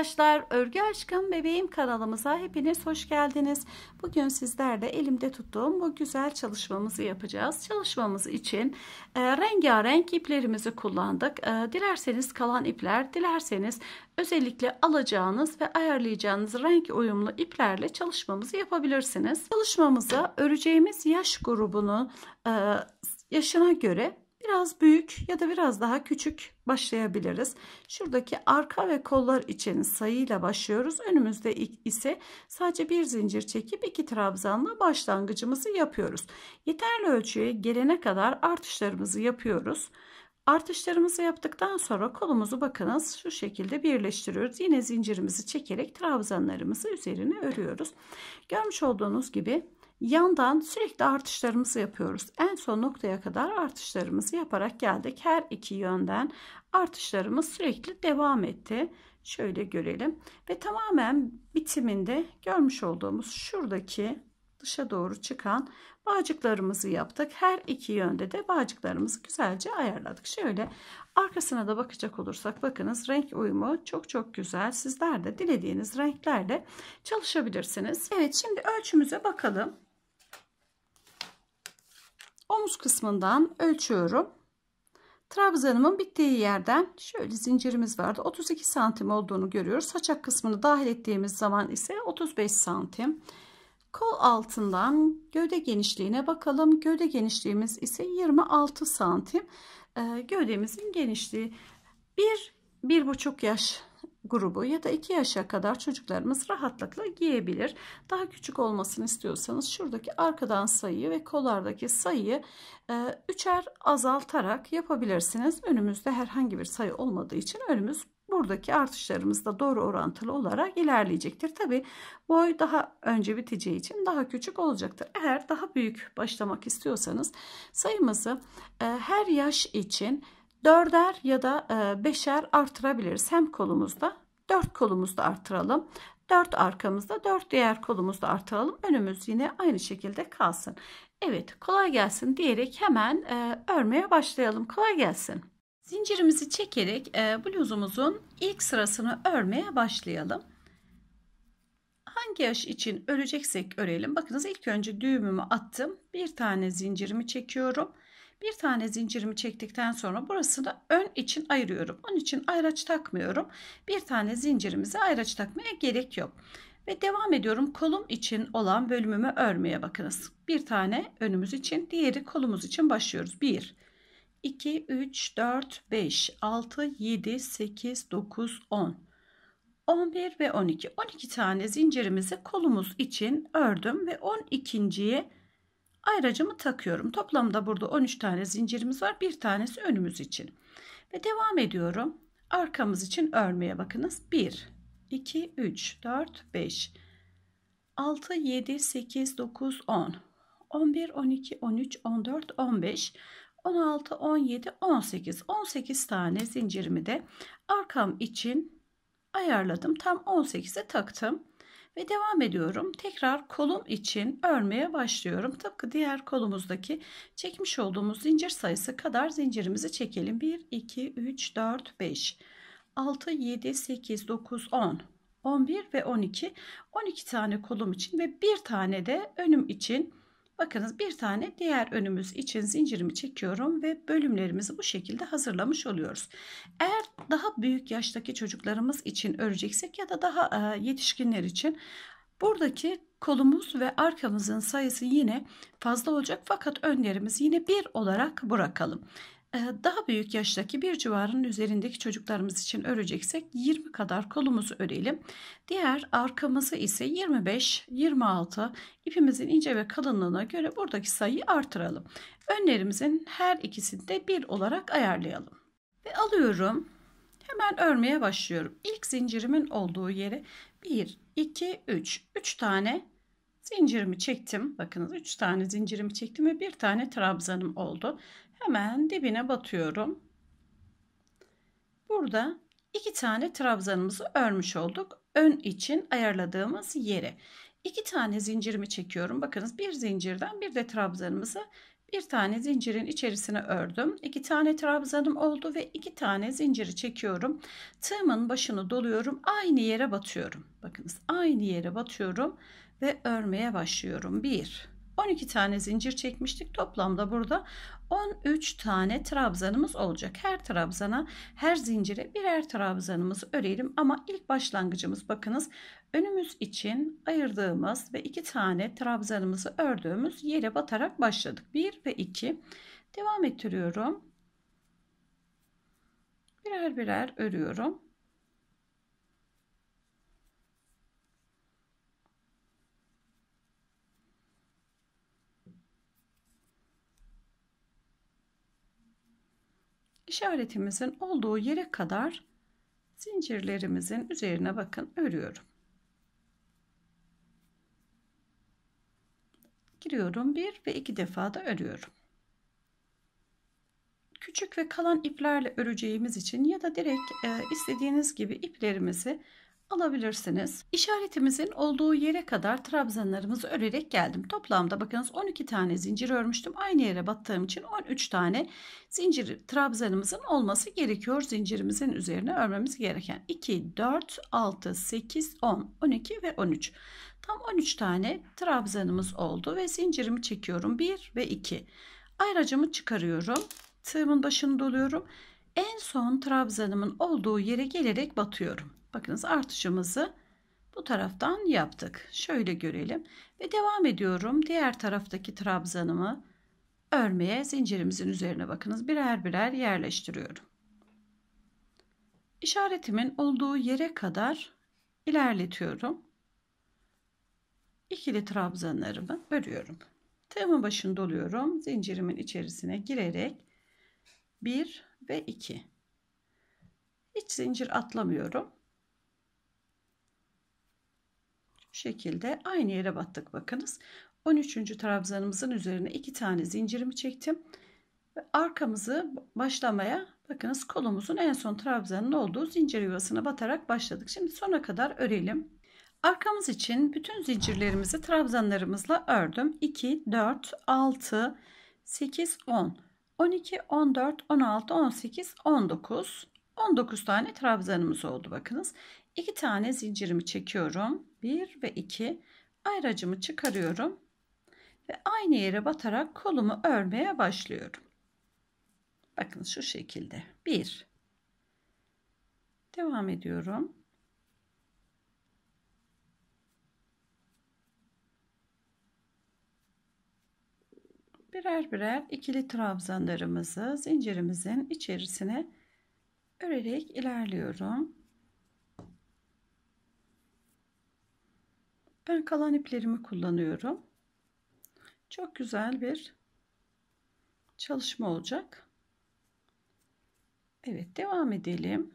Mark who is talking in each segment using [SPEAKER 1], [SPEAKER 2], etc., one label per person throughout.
[SPEAKER 1] arkadaşlar Örgü Aşkım Bebeğim kanalımıza hepiniz hoş geldiniz. Bugün sizlerle elimde tuttuğum bu güzel çalışmamızı yapacağız. Çalışmamız için e, rengarenk iplerimizi kullandık. E, dilerseniz kalan ipler, dilerseniz özellikle alacağınız ve ayarlayacağınız renk uyumlu iplerle çalışmamızı yapabilirsiniz. Çalışmamıza öreceğimiz yaş grubunu e, yaşına göre Biraz büyük ya da biraz daha küçük başlayabiliriz. Şuradaki arka ve kollar için sayıyla başlıyoruz. Önümüzde ise sadece bir zincir çekip iki trabzanla başlangıcımızı yapıyoruz. Yeterli ölçüye gelene kadar artışlarımızı yapıyoruz. Artışlarımızı yaptıktan sonra kolumuzu bakınız şu şekilde birleştiriyoruz. Yine zincirimizi çekerek trabzanlarımızı üzerine örüyoruz. Görmüş olduğunuz gibi Yandan sürekli artışlarımızı yapıyoruz. En son noktaya kadar artışlarımızı yaparak geldik. Her iki yönden artışlarımız sürekli devam etti. Şöyle görelim. Ve tamamen bitiminde görmüş olduğumuz şuradaki dışa doğru çıkan bağcıklarımızı yaptık. Her iki yönde de bağcıklarımızı güzelce ayarladık. Şöyle arkasına da bakacak olursak bakınız renk uyumu çok çok güzel. Sizler de dilediğiniz renklerle çalışabilirsiniz. Evet şimdi ölçümüze bakalım omuz kısmından ölçüyorum. Trabzanımın bittiği yerden şöyle zincirimiz vardı. 32 santim olduğunu görüyoruz. Saçak kısmını dahil ettiğimiz zaman ise 35 santim. Kol altından gövde genişliğine bakalım. Gövde genişliğimiz ise 26 santim. Ee, gövdemizin genişliği. Bir, bir buçuk yaş grubu ya da 2 yaşa kadar çocuklarımız rahatlıkla giyebilir. Daha küçük olmasını istiyorsanız şuradaki arkadan sayıyı ve kollardaki sayıyı e, üçer azaltarak yapabilirsiniz. Önümüzde herhangi bir sayı olmadığı için önümüz buradaki artışlarımız da doğru orantılı olarak ilerleyecektir. Tabi boy daha önce biteceği için daha küçük olacaktır. Eğer daha büyük başlamak istiyorsanız sayımızı e, her yaş için dörder ya da e, beşer artırabiliriz. Hem kolumuzda dört kolumuzda artıralım. dört arkamızda dört diğer kolumuzda artıralım. Önümüz yine aynı şekilde kalsın. Evet kolay gelsin diyerek hemen e, örmeye başlayalım. Kolay gelsin. Zincirimizi çekerek e, bluzumuzun ilk sırasını örmeye başlayalım. Hangi yaş için öreceksek örelim. Bakınız ilk önce düğümümü attım. Bir tane zincirimi çekiyorum. Bir tane zincirimi çektikten sonra burasını ön için ayırıyorum. Onun için ayraç takmıyorum. Bir tane zincirimize ayraç takmaya gerek yok. Ve devam ediyorum kolum için olan bölümümü örmeye bakınız. Bir tane önümüz için, diğeri kolumuz için başlıyoruz. 1 2 3 4 5 6 7 8 9 10 11 ve 12. 12 tane zincirimizi kolumuz için ördüm ve 12.ye ayracımı takıyorum. Toplamda burada 13 tane zincirimiz var. Bir tanesi önümüz için. Ve devam ediyorum. Arkamız için örmeye bakınız. 1, 2, 3, 4, 5, 6, 7, 8, 9, 10, 11, 12, 13, 14, 15, 16, 17, 18. 18 tane zincirimi de arkam için ayarladım. Tam 18'e taktım ve devam ediyorum. Tekrar kolum için örmeye başlıyorum. Tıpkı diğer kolumuzdaki çekmiş olduğumuz zincir sayısı kadar zincirimizi çekelim. 1, 2, 3, 4, 5, 6, 7, 8, 9, 10, 11 ve 12. 12 tane kolum için ve bir tane de önüm için Bakınız bir tane diğer önümüz için zincirimi çekiyorum ve bölümlerimizi bu şekilde hazırlamış oluyoruz. Eğer daha büyük yaştaki çocuklarımız için öreceksek ya da daha e, yetişkinler için buradaki kolumuz ve arkamızın sayısı yine fazla olacak fakat önlerimiz yine bir olarak bırakalım. Ee, daha büyük yaştaki bir civarın üzerindeki çocuklarımız için öreceksek 20 kadar kolumuzu örelim. Diğer arkamızı ise 25, 26 ipimizin ince ve kalınlığına göre buradaki sayıyı artıralım. Önlerimizin her ikisini de 1 olarak ayarlayalım. Ve alıyorum. Hemen örmeye başlıyorum. İlk zincirimin olduğu yere 1, 2, 3. 3 tane zincirimi çektim. Bakınız 3 tane zincirimi çektim ve bir tane trabzanım oldu. Hemen dibine batıyorum. Burada iki tane trabzanımızı örmüş olduk. Ön için ayarladığımız yere. İki tane zincirimi çekiyorum. Bakınız bir zincirden bir de trabzanımızı bir tane zincirin içerisine ördüm. İki tane trabzanım oldu ve iki tane zinciri çekiyorum. Tığımın başını doluyorum. Aynı yere batıyorum. Bakınız aynı yere batıyorum ve örmeye başlıyorum. 1 12 tane zincir çekmiştik. Toplamda burada 13 tane trabzanımız olacak. Her trabzana, her zincire birer trabzanımızı örelim ama ilk başlangıcımız bakınız önümüz için ayırdığımız ve iki tane trabzanımızı ördüğümüz yere batarak başladık. 1 ve 2 devam ettiriyorum. Birer birer örüyorum. işaretimizin olduğu yere kadar zincirlerimizin üzerine bakın örüyorum. Giriyorum bir ve iki defa da örüyorum. Küçük ve kalan iplerle öreceğimiz için ya da direkt e, istediğiniz gibi iplerimizi alabilirsiniz. İşaretimizin olduğu yere kadar trabzanlarımızı örerek geldim. Toplamda bakınız 12 tane zincir örmüştüm. Aynı yere battığım için 13 tane zincir trabzanımızın olması gerekiyor. Zincirimizin üzerine örmemiz gereken 2, 4, 6, 8, 10, 12 ve 13. Tam 13 tane trabzanımız oldu ve zincirimi çekiyorum 1 ve 2. Ayracımı çıkarıyorum. Tığımın başını doluyorum. En son trabzanımın olduğu yere gelerek batıyorum. Bakınız artışımızı bu taraftan yaptık. Şöyle görelim ve devam ediyorum. Diğer taraftaki trabzanımı örmeye zincirimizin üzerine bakınız birer birer yerleştiriyorum. İşaretimin olduğu yere kadar ilerletiyorum. İkili trabzanlarımı örüyorum. Tığımın başını doluyorum. Zincirimin içerisine girerek 1 ve 2. Hiç zincir atlamıyorum. Bu şekilde aynı yere battık bakınız. 13. trabzanımızın üzerine iki tane zincirimi çektim. Ve arkamızı başlamaya bakınız kolumuzun en son trabzanın olduğu zincir yuvasına batarak başladık. Şimdi sona kadar örelim. Arkamız için bütün zincirlerimizi trabzanlarımızla ördüm. 2, 4, 6, 8, 10, 12, 14, 16, 18, 19. 19 tane trabzanımız oldu bakınız. 2 tane zincirimi çekiyorum. 1 ve 2 ayracımı çıkarıyorum ve aynı yere batarak kolumu örmeye başlıyorum. Bakın şu şekilde. 1 Devam ediyorum. Birer birer ikili trabzanlarımızı zincirimizin içerisine örerek ilerliyorum. Ben kalan iplerimi kullanıyorum. Çok güzel bir çalışma olacak. Evet devam edelim.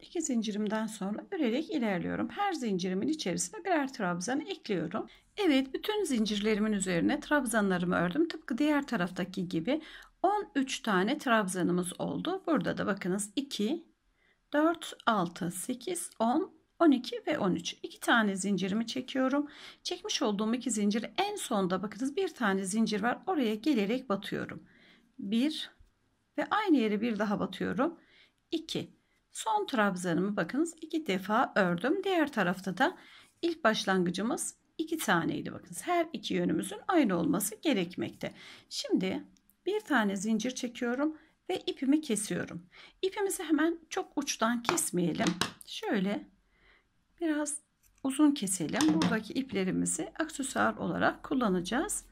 [SPEAKER 1] İki zincirimden sonra örerek ilerliyorum. Her zincirimin içerisine birer trabzan ekliyorum. Evet bütün zincirlerimin üzerine trabzanlarımı ördüm. Tıpkı diğer taraftaki gibi 13 tane trabzanımız oldu. Burada da bakınız 2, 4, 6, 8, 10, 12 ve 13. 2 tane zincirimi çekiyorum. Çekmiş olduğum iki zinciri en sonda bakınız bir tane zincir var. Oraya gelerek batıyorum. 1 ve aynı yere bir daha batıyorum. 2. Son trabzanımı bakınız iki defa ördüm. Diğer tarafta da ilk başlangıcımız iki taneydi. Bakınız her iki yönümüzün aynı olması gerekmekte. Şimdi bir tane zincir çekiyorum ve ipimi kesiyorum. İpimizi hemen çok uçtan kesmeyelim. Şöyle biraz uzun keselim. Buradaki iplerimizi aksesuar olarak kullanacağız.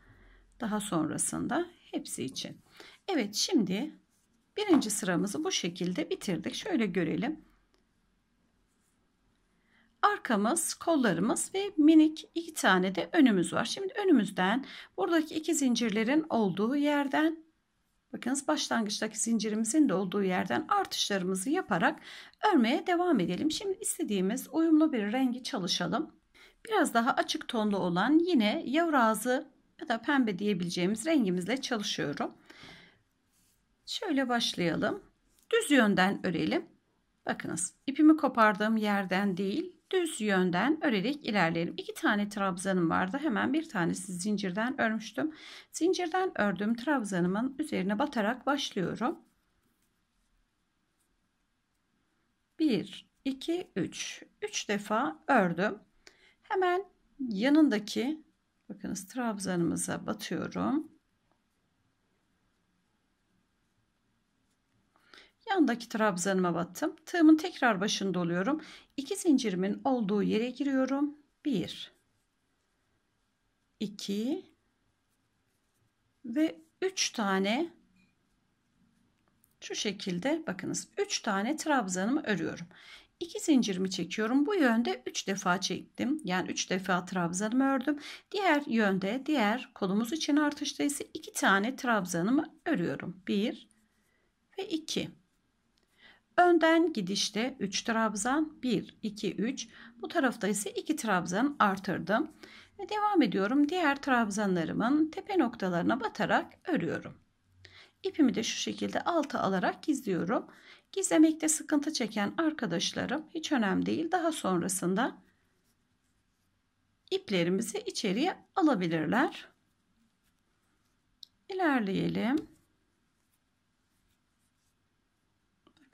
[SPEAKER 1] Daha sonrasında hepsi için. Evet şimdi birinci sıramızı bu şekilde bitirdik. Şöyle görelim. Arkamız, kollarımız ve minik iki tane de önümüz var. Şimdi önümüzden buradaki iki zincirlerin olduğu yerden Bakınız başlangıçtaki zincirimizin de olduğu yerden artışlarımızı yaparak örmeye devam edelim. Şimdi istediğimiz uyumlu bir rengi çalışalım. Biraz daha açık tonlu olan yine yavrazı ağzı ya da pembe diyebileceğimiz rengimizle çalışıyorum. Şöyle başlayalım. Düz yönden örelim. Bakınız ipimi kopardığım yerden değil düz yönden örerek ilerleyelim. İki tane trabzanım vardı. Hemen bir tanesi zincirden örmüştüm. Zincirden ördüğüm trabzanımın üzerine batarak başlıyorum. 1, 2, 3. 3 defa ördüm. Hemen yanındaki bakınız trabzanımıza batıyorum. Yandaki trabzanıma battım. Tığımın tekrar başında oluyorum. İki zincirimin olduğu yere giriyorum. 1 2 ve 3 tane şu şekilde bakınız 3 tane trabzanımı örüyorum. 2 zincirimi çekiyorum. Bu yönde 3 defa çektim. Yani 3 defa trabzanımı ördüm. Diğer yönde diğer kolumuz için artışta ise 2 tane trabzanımı örüyorum. 1 ve 2. Önden gidişte 3 trabzan 1, 2, 3. Bu tarafta ise 2 trabzan artırdım. Ve devam ediyorum. Diğer trabzanlarımın tepe noktalarına batarak örüyorum. İpimi de şu şekilde alta alarak gizliyorum. Gizlemekte sıkıntı çeken arkadaşlarım hiç önemli değil. Daha sonrasında iplerimizi içeriye alabilirler. İlerleyelim.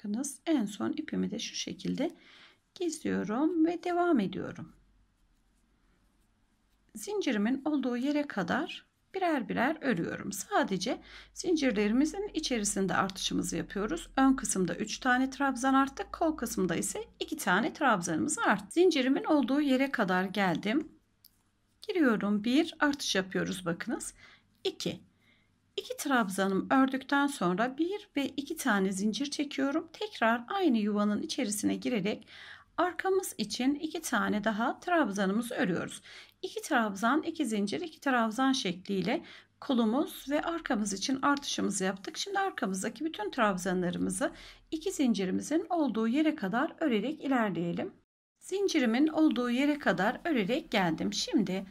[SPEAKER 1] bakınız en son ipimi de şu şekilde gizliyorum ve devam ediyorum zincirimin olduğu yere kadar birer birer örüyorum. Sadece zincirlerimizin içerisinde artışımızı yapıyoruz. Ön kısımda 3 tane trabzan arttık. Kol kısımda ise 2 tane trabzanımız arttı. Zincirimin olduğu yere kadar geldim. Giriyorum. bir artış yapıyoruz bakınız. 2 İki trabzanım ördükten sonra bir ve iki tane zincir çekiyorum. Tekrar aynı yuvanın içerisine girerek arkamız için iki tane daha trabzanımızı örüyoruz. İki trabzan, iki zincir, iki trabzan şekliyle kolumuz ve arkamız için artışımızı yaptık. Şimdi arkamızdaki bütün trabzanlarımızı iki zincirimizin olduğu yere kadar örerek ilerleyelim. Zincirimin olduğu yere kadar örerek geldim. Şimdi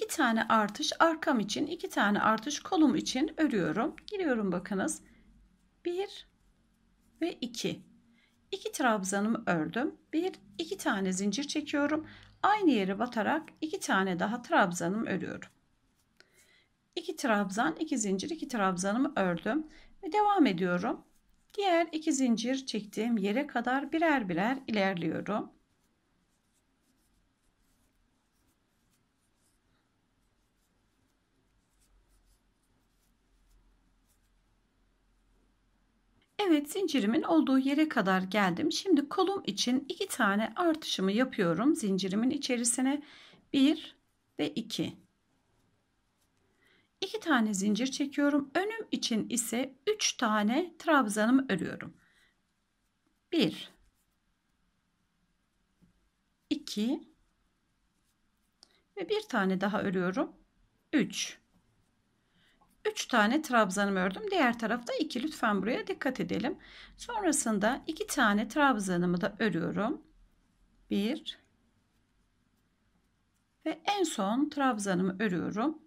[SPEAKER 1] 2 tane artış arkam için, 2 tane artış kolum için örüyorum. Giriyorum bakınız. 1 ve 2. 2 trabzanımı ördüm. 1 2 tane zincir çekiyorum. Aynı yere batarak 2 tane daha trabzanımı örüyorum. 2 trabzan, 2 zincir, 2 trabzanımı ördüm ve devam ediyorum. Diğer 2 zincir çektiğim yere kadar birer birer ilerliyorum. Evet zincirimin olduğu yere kadar geldim. Şimdi kolum için iki tane artışımı yapıyorum zincirimin içerisine. bir ve iki. İki tane zincir çekiyorum. Önüm için ise üç tane trabzanımı örüyorum. Bir, iki ve bir tane daha örüyorum. Üç. 3 tane trabzanımı ördüm. Diğer tarafta 2. Lütfen buraya dikkat edelim. Sonrasında 2 tane trabzanımı da örüyorum. 1 ve en son trabzanımı örüyorum.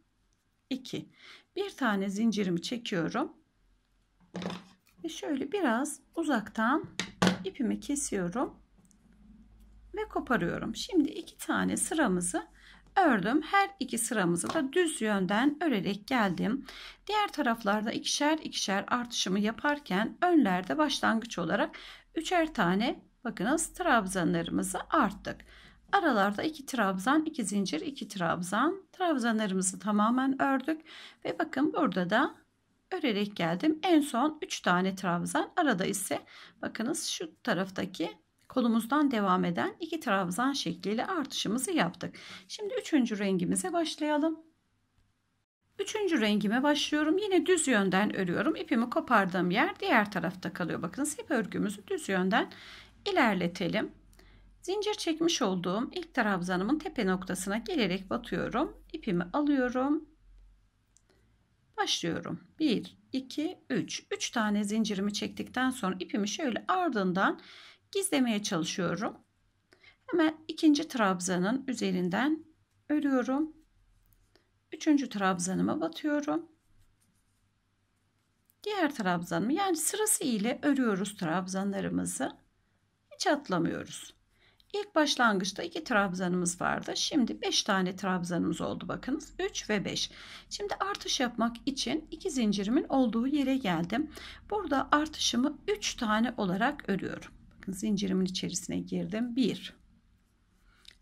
[SPEAKER 1] 2. Bir tane zincirimi çekiyorum. Ve şöyle biraz uzaktan ipimi kesiyorum ve koparıyorum. Şimdi iki tane sıramızı ördüm. Her iki sıramızı da düz yönden örerek geldim. Diğer taraflarda ikişer ikişer artışımı yaparken önlerde başlangıç olarak üçer tane bakınız trabzanlarımızı arttık. Aralarda iki trabzan, iki zincir, iki trabzan. Trabzanlarımızı tamamen ördük ve bakın burada da örerek geldim. En son 3 tane trabzan. Arada ise bakınız şu taraftaki kolumuzdan devam eden iki trabzan şekliyle artışımızı yaptık. Şimdi üçüncü rengimize başlayalım. Üçüncü rengime başlıyorum. Yine düz yönden örüyorum. İpimi kopardığım yer diğer tarafta kalıyor. Bakın, hep örgümüzü düz yönden ilerletelim. Zincir çekmiş olduğum ilk trabzanımın tepe noktasına gelerek batıyorum. İpimi alıyorum. Başlıyorum. 1, 2, 3. 3 tane zincirimi çektikten sonra ipimi şöyle ardından gizlemeye çalışıyorum. Hemen ikinci trabzanın üzerinden örüyorum. Üçüncü trabzanıma batıyorum. Diğer trabzanımı yani sırası ile örüyoruz trabzanlarımızı. Hiç atlamıyoruz. İlk başlangıçta iki trabzanımız vardı. Şimdi beş tane trabzanımız oldu bakınız. üç ve beş. Şimdi artış yapmak için iki zincirimin olduğu yere geldim. Burada artışımı üç tane olarak örüyorum zincirimin içerisine girdim. 1.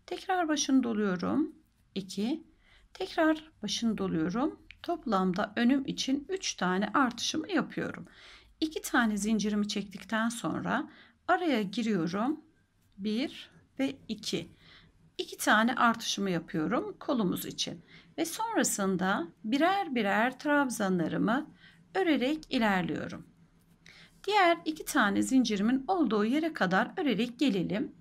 [SPEAKER 1] Tekrar başını doluyorum. 2. Tekrar başını doluyorum. Toplamda önüm için 3 tane artışımı yapıyorum. 2 tane zincirimi çektikten sonra araya giriyorum. 1 ve 2. 2 tane artışımı yapıyorum kolumuz için. Ve sonrasında birer birer trabzanlarımı örerek ilerliyorum. Diğer iki tane zincirimin olduğu yere kadar örerek gelelim.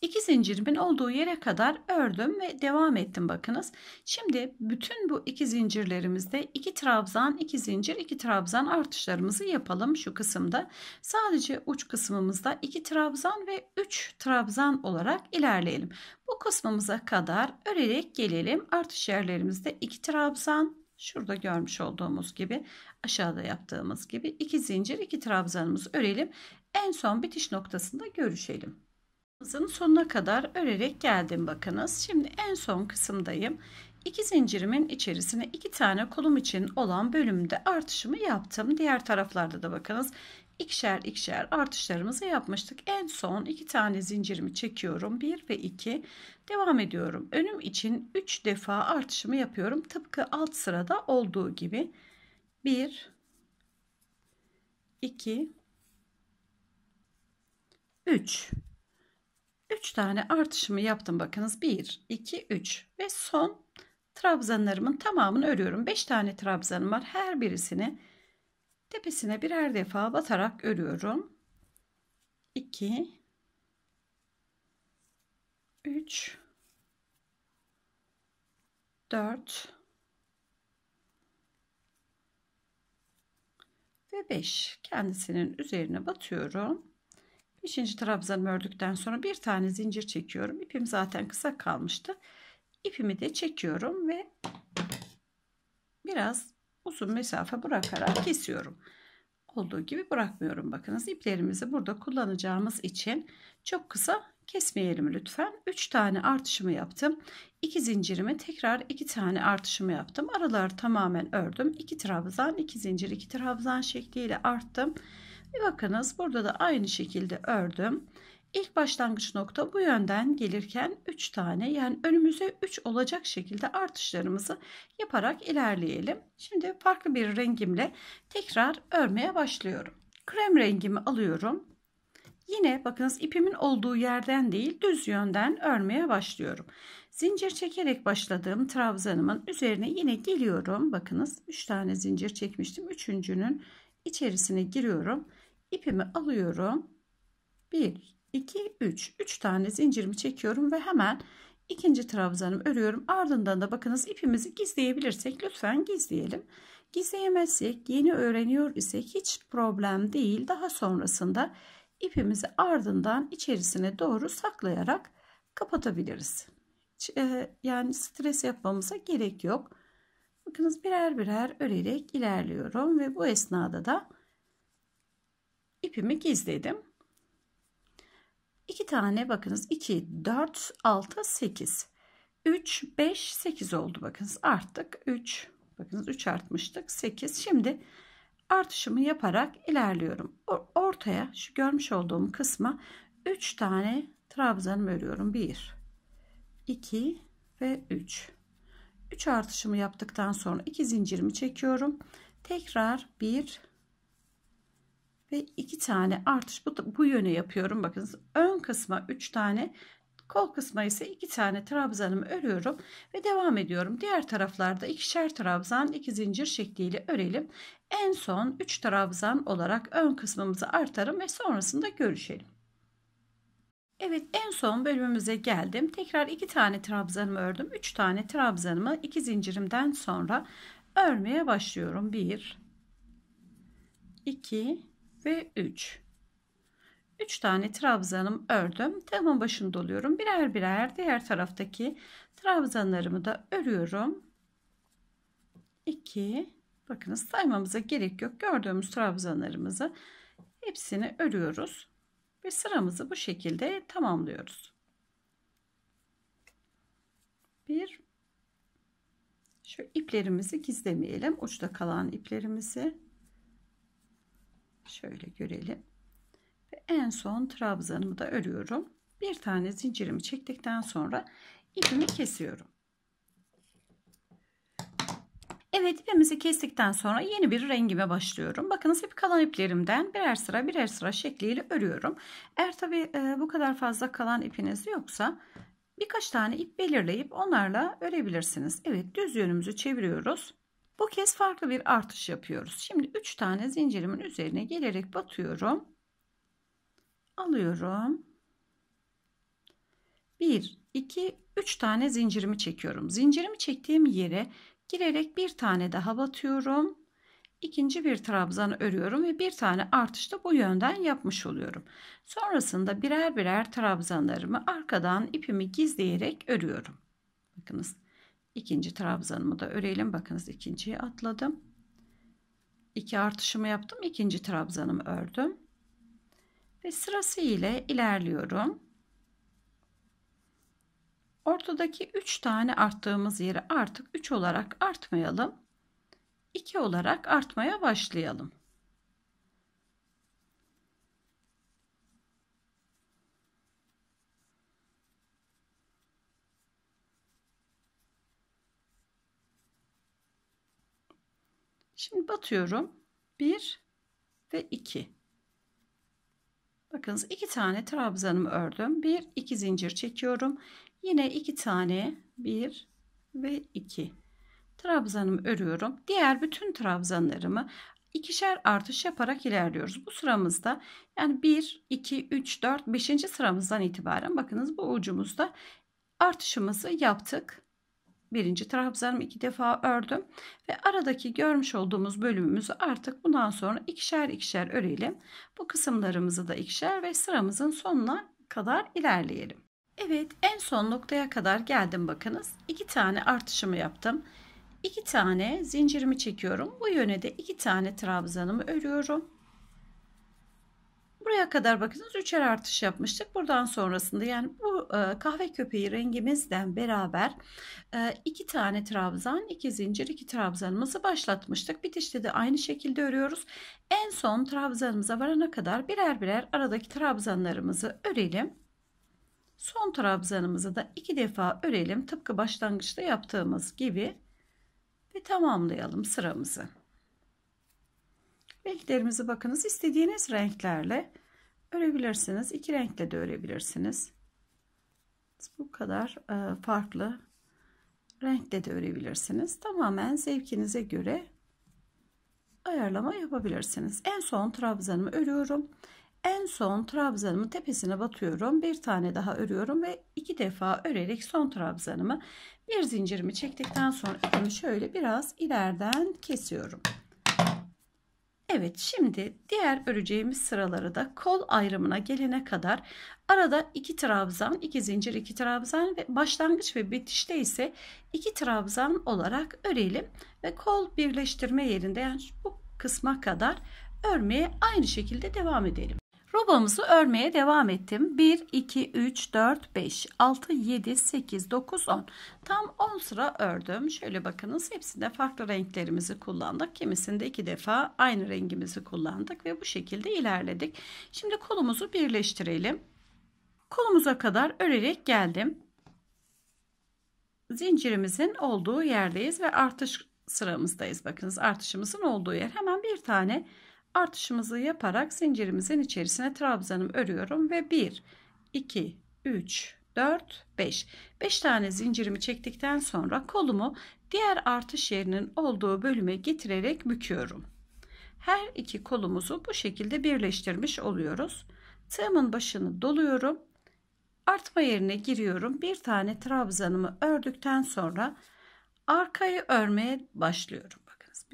[SPEAKER 1] İki zincirimin olduğu yere kadar ördüm ve devam ettim bakınız. Şimdi bütün bu iki zincirlerimizde iki trabzan, iki zincir, iki trabzan artışlarımızı yapalım şu kısımda. Sadece uç kısmımızda iki trabzan ve üç trabzan olarak ilerleyelim. Bu kısmımıza kadar örerek gelelim. Artış yerlerimizde iki trabzan, Şurada görmüş olduğumuz gibi aşağıda yaptığımız gibi iki zincir iki trabzanımız örelim. En son bitiş noktasında görüşelim. Sonuna kadar örerek geldim bakınız. Şimdi en son kısımdayım. İki zincirimin içerisine iki tane kolum için olan bölümde artışımı yaptım. Diğer taraflarda da bakınız ikişer ikişer artışlarımızı yapmıştık. En son iki tane zincirimi çekiyorum. bir ve iki. Devam ediyorum. Önüm için 3 defa artışımı yapıyorum. Tıpkı alt sırada olduğu gibi. 1 2 3 3 tane artışımı yaptım. Bakınız 1 2 3 ve son trabzanlarımın tamamını örüyorum. 5 tane trabzanım var. Her birisini tepesine birer defa batarak örüyorum. 2 3 4 ve 5 kendisinin üzerine batıyorum. 5. trabzanımı ördükten sonra bir tane zincir çekiyorum. İpim zaten kısa kalmıştı. İpimi de çekiyorum ve biraz uzun mesafe bırakarak kesiyorum. Olduğu gibi bırakmıyorum. Bakınız iplerimizi burada kullanacağımız için çok kısa kesmeyelim lütfen. 3 tane artışımı yaptım. 2 zincirimi tekrar 2 tane artışımı yaptım. Aralar tamamen ördüm. 2 trabzan, 2 zincir, 2 trabzan şekliyle arttım. Bir bakınız burada da aynı şekilde ördüm. İlk başlangıç nokta bu yönden gelirken 3 tane yani önümüze 3 olacak şekilde artışlarımızı yaparak ilerleyelim. Şimdi farklı bir rengimle tekrar örmeye başlıyorum. Krem rengimi alıyorum. Yine bakınız ipimin olduğu yerden değil düz yönden örmeye başlıyorum. Zincir çekerek başladığım trabzanımın üzerine yine geliyorum. Bakınız 3 tane zincir çekmiştim. Üçüncünün içerisine giriyorum. İpimi alıyorum. 1, 2, 3. 3 tane zincirimi çekiyorum ve hemen ikinci trabzanımı örüyorum. Ardından da bakınız ipimizi gizleyebilirsek lütfen gizleyelim. Gizleyemezsek yeni öğreniyor isek hiç problem değil. Daha sonrasında ipimizi ardından içerisine doğru saklayarak kapatabiliriz. E, yani stres yapmamıza gerek yok. Bakınız birer birer örerek ilerliyorum ve bu esnada da ipimi gizledim. 2 tane bakınız 2 4 6 8 3 5 8 oldu bakınız arttık 3 bakınız 3 artmıştık 8 şimdi artışımı yaparak ilerliyorum. Ortaya şu görmüş olduğum kısma 3 tane trabzanımı örüyorum. 1 2 ve 3. 3 artışımı yaptıktan sonra 2 zincirimi çekiyorum. Tekrar 1 ve 2 tane artış bu, bu yöne yapıyorum. Bakın ön kısma 3 tane Kol kısmı ise iki tane trabzanımı örüyorum ve devam ediyorum. Diğer taraflarda ikişer trabzan iki zincir şekliyle örelim. En son 3 trabzan olarak ön kısmımızı artarım ve sonrasında görüşelim. Evet en son bölümümüze geldim. Tekrar iki tane trabzanımı ördüm. Üç tane trabzanımı iki zincirimden sonra örmeye başlıyorum. Bir, iki ve üç. 3 tane trabzanım ördüm. Tığımın başını doluyorum. Birer birer diğer taraftaki trabzanlarımı da örüyorum. 2 bakınız saymamıza gerek yok. Gördüğümüz trabzanlarımızı hepsini örüyoruz ve sıramızı bu şekilde tamamlıyoruz. 1 şu iplerimizi gizlemeyelim. Uçta kalan iplerimizi şöyle görelim en son trabzanımı da örüyorum. Bir tane zincirimi çektikten sonra ipimi kesiyorum. Evet ipimizi kestikten sonra yeni bir rengime başlıyorum. Bakınız ip kalan iplerimden birer sıra birer sıra şekliyle örüyorum. Eğer tabi e, bu kadar fazla kalan ipiniz yoksa birkaç tane ip belirleyip onlarla örebilirsiniz. Evet düz yönümüzü çeviriyoruz. Bu kez farklı bir artış yapıyoruz. Şimdi 3 tane zincirimin üzerine gelerek batıyorum alıyorum. 1, 2, 3 tane zincirimi çekiyorum. Zincirimi çektiğim yere girerek bir tane daha batıyorum. İkinci bir trabzan örüyorum ve bir tane artışta bu yönden yapmış oluyorum. Sonrasında birer birer trabzanlarımı arkadan ipimi gizleyerek örüyorum. Bakınız ikinci trabzanımı da örelim. Bakınız ikinciyi atladım. İki artışımı yaptım. İkinci trabzanımı ördüm ve sırası ile ilerliyorum. Ortadaki 3 tane arttığımız yeri artık 3 olarak artmayalım. 2 olarak artmaya başlayalım. Şimdi batıyorum. 1 ve 2. Bakınız iki tane trabzanımı ördüm. Bir iki zincir çekiyorum. Yine iki tane bir ve iki trabzanımı örüyorum. Diğer bütün trabzanlarımı ikişer artış yaparak ilerliyoruz. Bu sıramızda yani 1, 2, 3, 4, 5. sıramızdan itibaren bakınız bu ucumuzda artışımızı yaptık birinci trabzanımı iki defa ördüm ve aradaki görmüş olduğumuz bölümümüzü artık bundan sonra ikişer ikişer örelim. Bu kısımlarımızı da ikişer ve sıramızın sonuna kadar ilerleyelim. Evet en son noktaya kadar geldim bakınız. iki tane artışımı yaptım. iki tane zincirimi çekiyorum. Bu yöne de iki tane trabzanımı örüyorum. Buraya kadar bakınız üçer artış yapmıştık. Buradan sonrasında yani bu e, kahve köpeği rengimizden beraber e, iki tane trabzan, iki zincir, iki trabzanımızı başlatmıştık. Bitişte de aynı şekilde örüyoruz. En son trabzanımıza varana kadar birer birer aradaki trabzanlarımızı örelim. Son trabzanımızı da iki defa örelim. Tıpkı başlangıçta yaptığımız gibi ve tamamlayalım sıramızı. Renklerimizi bakınız istediğiniz renklerle örebilirsiniz. İki renkle de örebilirsiniz. Bu kadar e, farklı renkle de örebilirsiniz. Tamamen zevkinize göre ayarlama yapabilirsiniz. En son trabzanımı örüyorum. En son trabzanımı tepesine batıyorum. Bir tane daha örüyorum ve iki defa örerek son trabzanımı bir zincirimi çektikten sonra ipimi şöyle biraz ilerden kesiyorum. Evet şimdi diğer öreceğimiz sıraları da kol ayrımına gelene kadar arada 2 trabzan, 2 zincir, 2 trabzan ve başlangıç ve bitişte ise 2 trabzan olarak örelim ve kol birleştirme yerinde yani bu kısma kadar örmeye aynı şekilde devam edelim. Robamızı örmeye devam ettim. 1, 2, 3, 4, 5, 6, 7, 8, 9, 10. Tam 10 sıra ördüm. Şöyle bakınız hepsinde farklı renklerimizi kullandık. Kimisinde iki defa aynı rengimizi kullandık ve bu şekilde ilerledik. Şimdi kolumuzu birleştirelim. Kolumuza kadar örerek geldim. Zincirimizin olduğu yerdeyiz ve artış sıramızdayız. Bakınız artışımızın olduğu yer. Hemen bir tane artışımızı yaparak zincirimizin içerisine trabzanım örüyorum ve 1 2 3 4 5 5 tane zincirimi çektikten sonra kolumu diğer artış yerinin olduğu bölüme getirerek büküyorum. Her iki kolumuzu bu şekilde birleştirmiş oluyoruz. Tığımın başını doluyorum. Artma yerine giriyorum. Bir tane trabzanımı ördükten sonra arkayı örmeye başlıyorum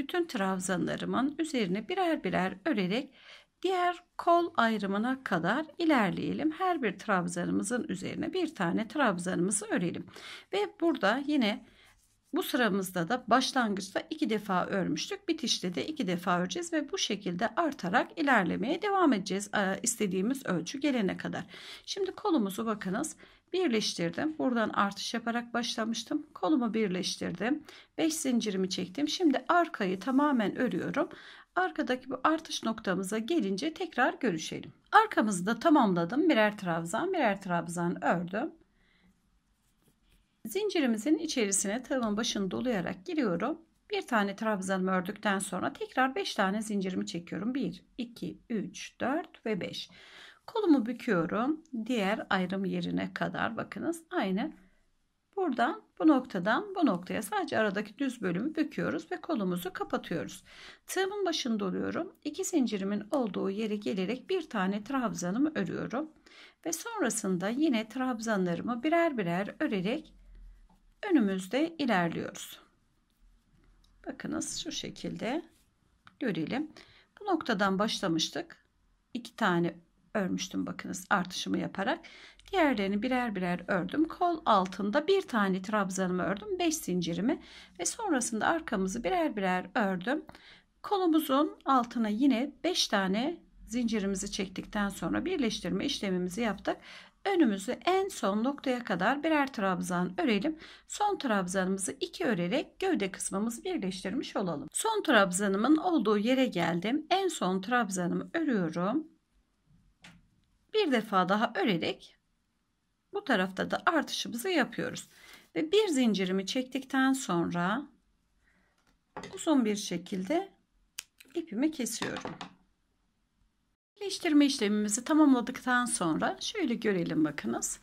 [SPEAKER 1] bütün trabzanlarımın üzerine birer birer örerek diğer kol ayrımına kadar ilerleyelim. Her bir trabzanımızın üzerine bir tane trabzanımızı örelim. Ve burada yine bu sıramızda da başlangıçta iki defa örmüştük. Bitişte de iki defa öreceğiz ve bu şekilde artarak ilerlemeye devam edeceğiz istediğimiz ölçü gelene kadar. Şimdi kolumuzu bakınız birleştirdim. Buradan artış yaparak başlamıştım. Kolumu birleştirdim. 5 zincirimi çektim. Şimdi arkayı tamamen örüyorum. Arkadaki bu artış noktamıza gelince tekrar görüşelim. Arkamızı da tamamladım. Birer trabzan, birer trabzan ördüm. Zincirimizin içerisine tığımın başını dolayarak giriyorum. Bir tane trabzan ördükten sonra tekrar 5 tane zincirimi çekiyorum. 1, 2, 3, 4 ve 5. Kolumu büküyorum. Diğer ayrım yerine kadar bakınız. Aynı buradan bu noktadan bu noktaya sadece aradaki düz bölümü büküyoruz ve kolumuzu kapatıyoruz. Tığımın başını doluyorum. iki zincirimin olduğu yere gelerek bir tane trabzanımı örüyorum. Ve sonrasında yine trabzanlarımı birer birer örerek önümüzde ilerliyoruz. Bakınız şu şekilde görelim. Bu noktadan başlamıştık. iki tane örmüştüm bakınız artışımı yaparak. Diğerlerini birer birer ördüm. Kol altında bir tane trabzanımı ördüm. 5 zincirimi ve sonrasında arkamızı birer birer ördüm. Kolumuzun altına yine 5 tane zincirimizi çektikten sonra birleştirme işlemimizi yaptık. Önümüzü en son noktaya kadar birer trabzan örelim. Son trabzanımızı iki örerek gövde kısmımızı birleştirmiş olalım. Son trabzanımın olduğu yere geldim. En son trabzanımı örüyorum bir defa daha örerek bu tarafta da artışımızı yapıyoruz. Ve bir zincirimi çektikten sonra uzun bir şekilde ipimi kesiyorum. Birleştirme işlemimizi tamamladıktan sonra şöyle görelim bakınız.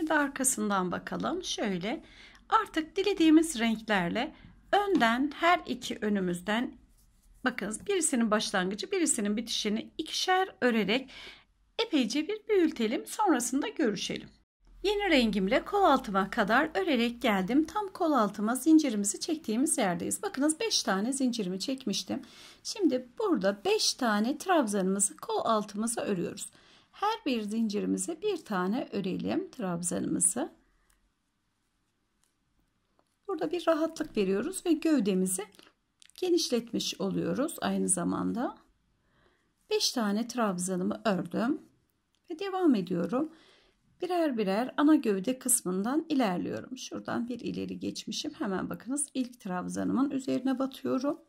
[SPEAKER 1] Bir de arkasından bakalım. Şöyle artık dilediğimiz renklerle önden her iki önümüzden bakınız birisinin başlangıcı birisinin bitişini ikişer örerek Epeyce bir büyütelim sonrasında görüşelim. Yeni rengimle kol altıma kadar örerek geldim. Tam kol altıma zincirimizi çektiğimiz yerdeyiz. Bakınız 5 tane zincirimi çekmiştim. Şimdi burada 5 tane trabzanımızı kol altımıza örüyoruz. Her bir zincirimize bir tane örelim trabzanımızı. Burada bir rahatlık veriyoruz ve gövdemizi genişletmiş oluyoruz aynı zamanda. 5 tane trabzanımı ördüm ve devam ediyorum. Birer birer ana gövde kısmından ilerliyorum. Şuradan bir ileri geçmişim. Hemen bakınız ilk trabzanımın üzerine batıyorum.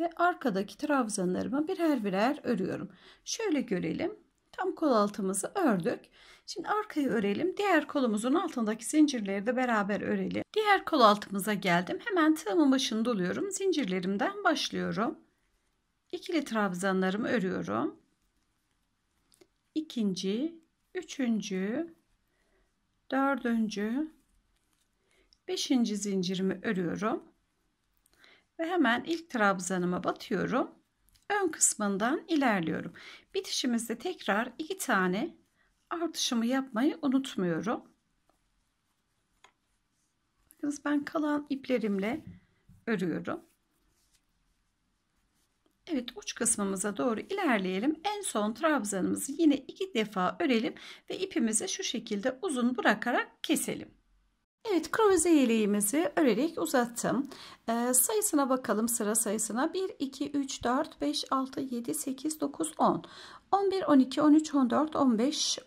[SPEAKER 1] Ve arkadaki trabzanlarımı birer birer örüyorum. Şöyle görelim. Tam kol altımızı ördük. Şimdi arkayı örelim. Diğer kolumuzun altındaki zincirleri de beraber örelim. Diğer kol altımıza geldim. Hemen tığımın başını doluyorum. Zincirlerimden başlıyorum ikili trabzanlarımı örüyorum. İkinci, üçüncü, dördüncü, beşinci zincirimi örüyorum. Ve hemen ilk trabzanıma batıyorum. Ön kısmından ilerliyorum. Bitişimizde tekrar iki tane artışımı yapmayı unutmuyorum. Bakınız ben kalan iplerimle örüyorum. Evet uç kısmımıza doğru ilerleyelim. En son trabzanımızı yine iki defa örelim ve ipimizi şu şekilde uzun bırakarak keselim. Evet krovize yeleğimizi örerek uzattım. Ee, sayısına bakalım sıra sayısına. 1, 2, 3, 4, 5, 6, 7, 8, 9, 10. 11, 12, 13, 14, 15,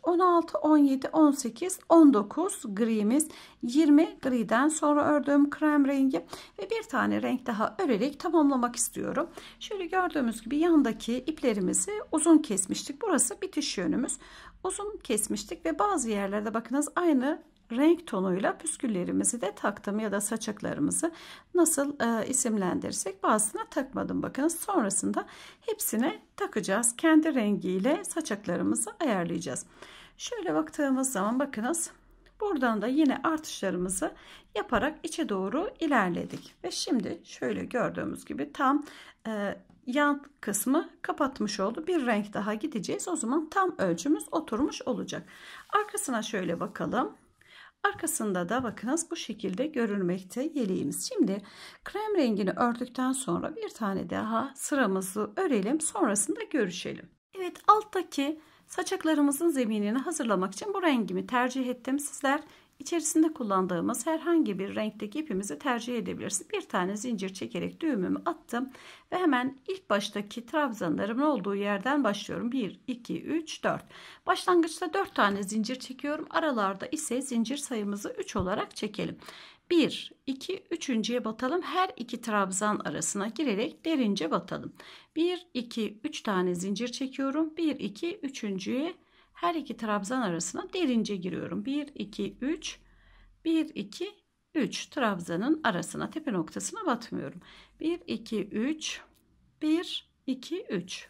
[SPEAKER 1] 16, 17, 18, 19 grimiz. 20 griden sonra ördüğüm krem rengi ve bir tane renk daha örerek tamamlamak istiyorum. Şöyle gördüğümüz gibi yandaki iplerimizi uzun kesmiştik. Burası bitiş yönümüz. Uzun kesmiştik ve bazı yerlerde bakınız aynı renk tonuyla püsküllerimizi de taktım ya da saçaklarımızı nasıl e, isimlendirsek bazısına takmadım bakınız sonrasında hepsine takacağız kendi rengiyle saçaklarımızı ayarlayacağız şöyle baktığımız zaman bakınız buradan da yine artışlarımızı yaparak içe doğru ilerledik ve şimdi şöyle gördüğümüz gibi tam e, yan kısmı kapatmış oldu. Bir renk daha gideceğiz. O zaman tam ölçümüz oturmuş olacak. Arkasına şöyle bakalım. Arkasında da bakınız bu şekilde görülmekte yeleğimiz. Şimdi krem rengini ördükten sonra bir tane daha sıramızı örelim. Sonrasında görüşelim. Evet alttaki saçaklarımızın zeminini hazırlamak için bu rengimi tercih ettim. Sizler İçerisinde kullandığımız herhangi bir renkteki ipimizi tercih edebilirsiniz. Bir tane zincir çekerek düğümümü attım ve hemen ilk baştaki trabzanlarımın olduğu yerden başlıyorum. 1, 2, 3, 4. Başlangıçta 4 tane zincir çekiyorum. Aralarda ise zincir sayımızı 3 olarak çekelim. 1, 2, 3.ye batalım. Her iki trabzan arasına girerek derince batalım. 1, 2, 3 tane zincir çekiyorum. 1, 2, 3.ye batalım her iki trabzan arasına derince giriyorum. 1, 2, 3, 1, 2, 3 trabzanın arasına tepe noktasına batmıyorum. 1, 2, 3, 1, 2, 3.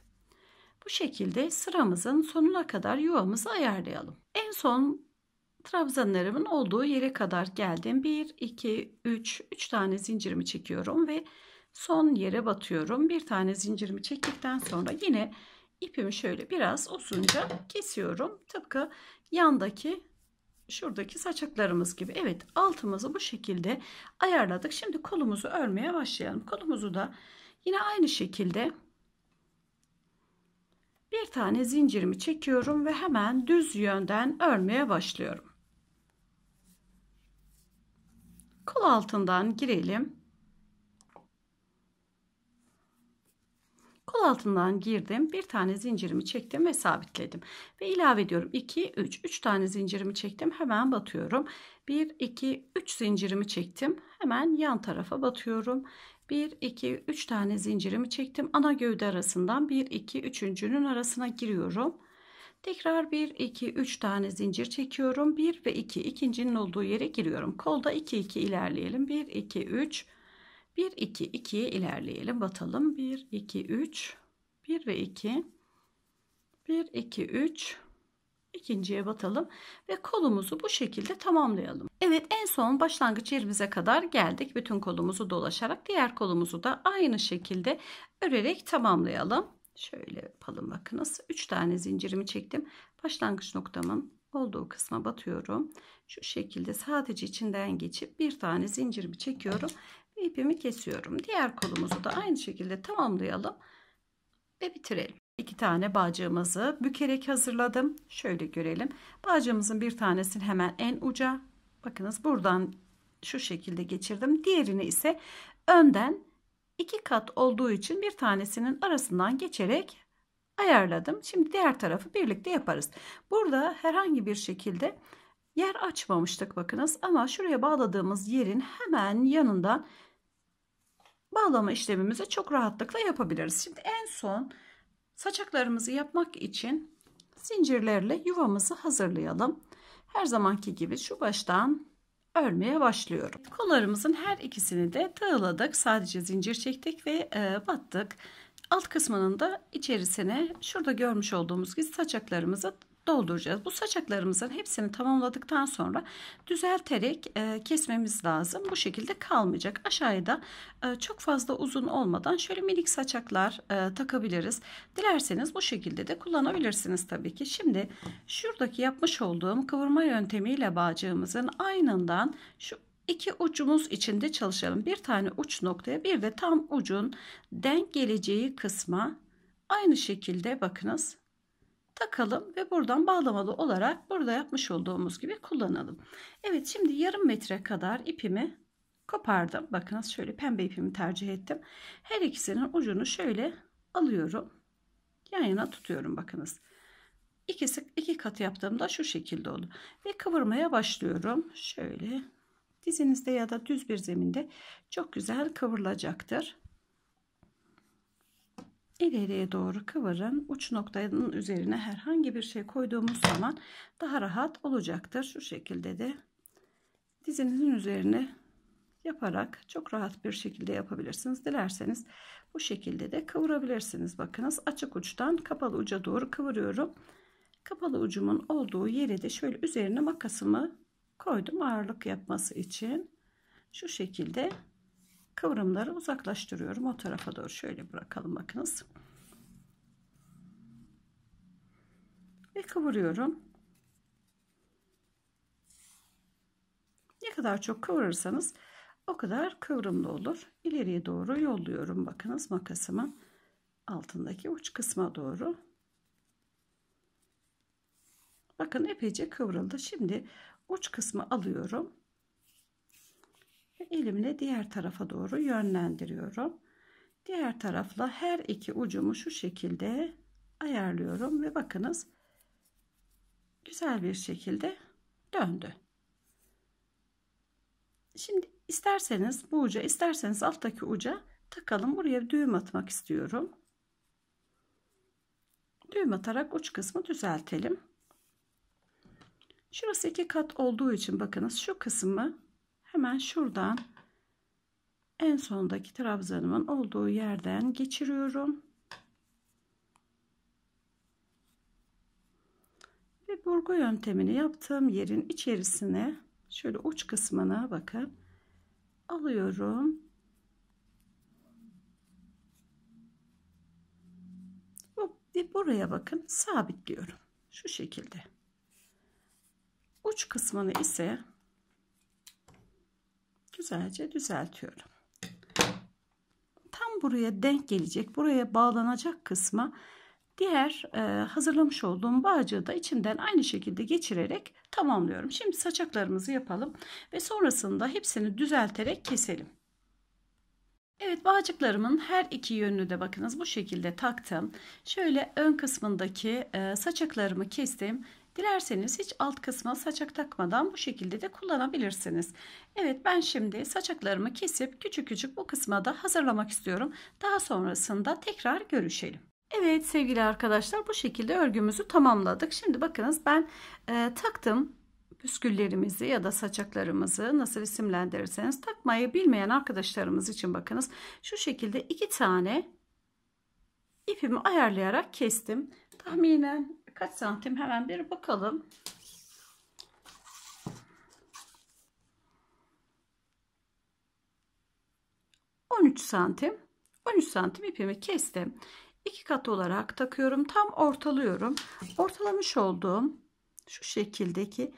[SPEAKER 1] Bu şekilde sıramızın sonuna kadar yuvamızı ayarlayalım. En son trabzanlarımın olduğu yere kadar geldim. 1, 2, 3, 3 tane zincirimi çekiyorum ve son yere batıyorum. Bir tane zincirimi çektikten sonra yine ipimi şöyle biraz uzunca kesiyorum. Tıpkı yandaki şuradaki saçaklarımız gibi. Evet altımızı bu şekilde ayarladık. Şimdi kolumuzu örmeye başlayalım. Kolumuzu da yine aynı şekilde bir tane zincirimi çekiyorum ve hemen düz yönden örmeye başlıyorum. Kol altından girelim. Kol altından girdim. Bir tane zincirimi çektim ve sabitledim. Ve ilave ediyorum. 2, 3. 3 tane zincirimi çektim. Hemen batıyorum. 1, 2, 3 zincirimi çektim. Hemen yan tarafa batıyorum. 1, 2, 3 tane zincirimi çektim. Ana gövde arasından 1, 2, 3.'ünün arasına giriyorum. Tekrar 1, 2, 3 tane zincir çekiyorum. 1 ve 2 ikincinin olduğu yere giriyorum. Kolda 2, 2 ilerleyelim. 1, 2, 3, 4. 1, 2, 2'ye ilerleyelim. Batalım. 1, 2, 3, 1 ve 2, 1, 2, 3, ikinciye batalım ve kolumuzu bu şekilde tamamlayalım. Evet en son başlangıç yerimize kadar geldik. Bütün kolumuzu dolaşarak diğer kolumuzu da aynı şekilde örerek tamamlayalım. Şöyle yapalım bakınız. 3 tane zincirimi çektim. Başlangıç noktamın olduğu kısma batıyorum. Şu şekilde sadece içinden geçip bir tane zincirimi çekiyorum ipimi kesiyorum. Diğer kolumuzu da aynı şekilde tamamlayalım ve bitirelim. İki tane bağcığımızı bükerek hazırladım. Şöyle görelim. Bağcığımızın bir tanesini hemen en uca bakınız buradan şu şekilde geçirdim. Diğerini ise önden iki kat olduğu için bir tanesinin arasından geçerek ayarladım. Şimdi diğer tarafı birlikte yaparız. Burada herhangi bir şekilde yer açmamıştık bakınız ama şuraya bağladığımız yerin hemen yanından bağlama işlemimizi çok rahatlıkla yapabiliriz. Şimdi en son saçaklarımızı yapmak için zincirlerle yuvamızı hazırlayalım. Her zamanki gibi şu baştan örmeye başlıyorum. Kollarımızın her ikisini de tığladık. Sadece zincir çektik ve e, battık. Alt kısmının da içerisine şurada görmüş olduğumuz gibi saçaklarımızı dolduracağız. Bu saçaklarımızın hepsini tamamladıktan sonra düzelterek e, kesmemiz lazım. Bu şekilde kalmayacak. Aşağıda e, çok fazla uzun olmadan şöyle minik saçaklar e, takabiliriz. Dilerseniz bu şekilde de kullanabilirsiniz tabii ki. Şimdi şuradaki yapmış olduğum kıvırma yöntemiyle bağcığımızın aynından şu iki ucumuz içinde çalışalım. Bir tane uç noktaya bir de tam ucun denk geleceği kısma aynı şekilde bakınız takalım ve buradan bağlamalı olarak burada yapmış olduğumuz gibi kullanalım. Evet şimdi yarım metre kadar ipimi kopardım. Bakınız şöyle pembe ipimi tercih ettim. Her ikisinin ucunu şöyle alıyorum. Yan yana tutuyorum bakınız. İkisi iki katı yaptığımda şu şekilde oldu. Ve kıvırmaya başlıyorum. Şöyle dizinizde ya da düz bir zeminde çok güzel kıvrılacaktır ileriye doğru kıvırın. Uç noktanın üzerine herhangi bir şey koyduğumuz zaman daha rahat olacaktır. Şu şekilde de dizinizin üzerine yaparak çok rahat bir şekilde yapabilirsiniz. Dilerseniz bu şekilde de kıvırabilirsiniz. Bakınız açık uçtan kapalı uca doğru kıvırıyorum. Kapalı ucumun olduğu yere de şöyle üzerine makasımı koydum ağırlık yapması için. Şu şekilde kıvrımları uzaklaştırıyorum. O tarafa doğru şöyle bırakalım bakınız. Ve kıvırıyorum. Ne kadar çok kıvırırsanız o kadar kıvrımlı olur. İleriye doğru yolluyorum. Bakınız makasımın altındaki uç kısma doğru. Bakın epeyce kıvrıldı. Şimdi uç kısmı alıyorum elimle diğer tarafa doğru yönlendiriyorum. Diğer tarafla her iki ucumu şu şekilde ayarlıyorum ve bakınız güzel bir şekilde döndü. Şimdi isterseniz bu uca isterseniz alttaki uca takalım. Buraya düğüm atmak istiyorum. Düğüm atarak uç kısmı düzeltelim. Şurası iki kat olduğu için bakınız şu kısmı hemen şuradan en sondaki trabzanımın olduğu yerden geçiriyorum. Ve burgu yöntemini yaptığım yerin içerisine şöyle uç kısmına bakın alıyorum. Ve buraya bakın sabitliyorum. Şu şekilde. Uç kısmını ise güzelce düzeltiyorum. Tam buraya denk gelecek, buraya bağlanacak kısma diğer e, hazırlamış olduğum bağcığı da içinden aynı şekilde geçirerek tamamlıyorum. Şimdi saçaklarımızı yapalım ve sonrasında hepsini düzelterek keselim. Evet bağcıklarımın her iki yönünü de bakınız bu şekilde taktım. Şöyle ön kısmındaki e, saçaklarımı kestim Dilerseniz hiç alt kısma saçak takmadan bu şekilde de kullanabilirsiniz. Evet ben şimdi saçaklarımı kesip küçük küçük bu kısma da hazırlamak istiyorum. Daha sonrasında tekrar görüşelim. Evet sevgili arkadaşlar bu şekilde örgümüzü tamamladık. Şimdi bakınız ben e, taktım püsküllerimizi ya da saçaklarımızı nasıl isimlendirirseniz takmayı bilmeyen arkadaşlarımız için bakınız şu şekilde iki tane ipimi ayarlayarak kestim. Tahminen kaç santim hemen bir bakalım. On santim. 13 santim ipimi kestim. İki kat olarak takıyorum. Tam ortalıyorum. Ortalamış olduğum şu şekildeki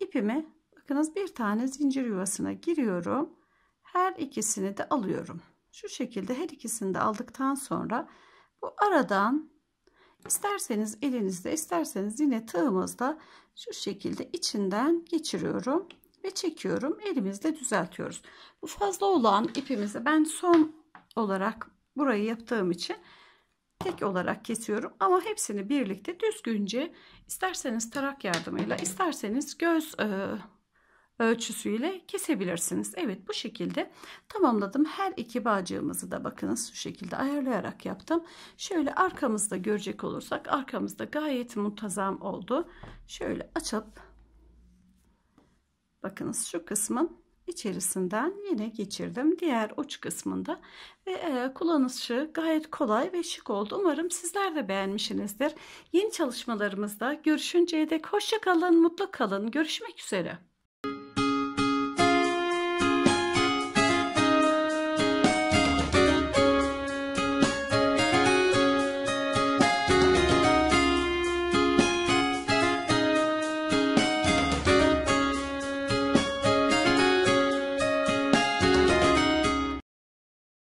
[SPEAKER 1] ipimi bakınız bir tane zincir yuvasına giriyorum. Her ikisini de alıyorum. Şu şekilde her ikisini de aldıktan sonra bu aradan İsterseniz elinizde isterseniz yine tığımızda şu şekilde içinden geçiriyorum ve çekiyorum. Elimizde düzeltiyoruz. Bu fazla olan ipimizi ben son olarak burayı yaptığım için tek olarak kesiyorum ama hepsini birlikte düzgünce isterseniz tarak yardımıyla isterseniz göz e, ölçüsüyle kesebilirsiniz. Evet bu şekilde tamamladım. Her iki bağcığımızı da bakınız şu şekilde ayarlayarak yaptım. Şöyle arkamızda görecek olursak arkamızda gayet muntazam oldu. Şöyle açıp bakınız şu kısmın içerisinden yine geçirdim diğer uç kısmında ve e, kullanışı gayet kolay ve şık oldu umarım sizler de beğenmişsinizdir yeni çalışmalarımızda görüşünceye dek hoşça kalın mutlu kalın görüşmek üzere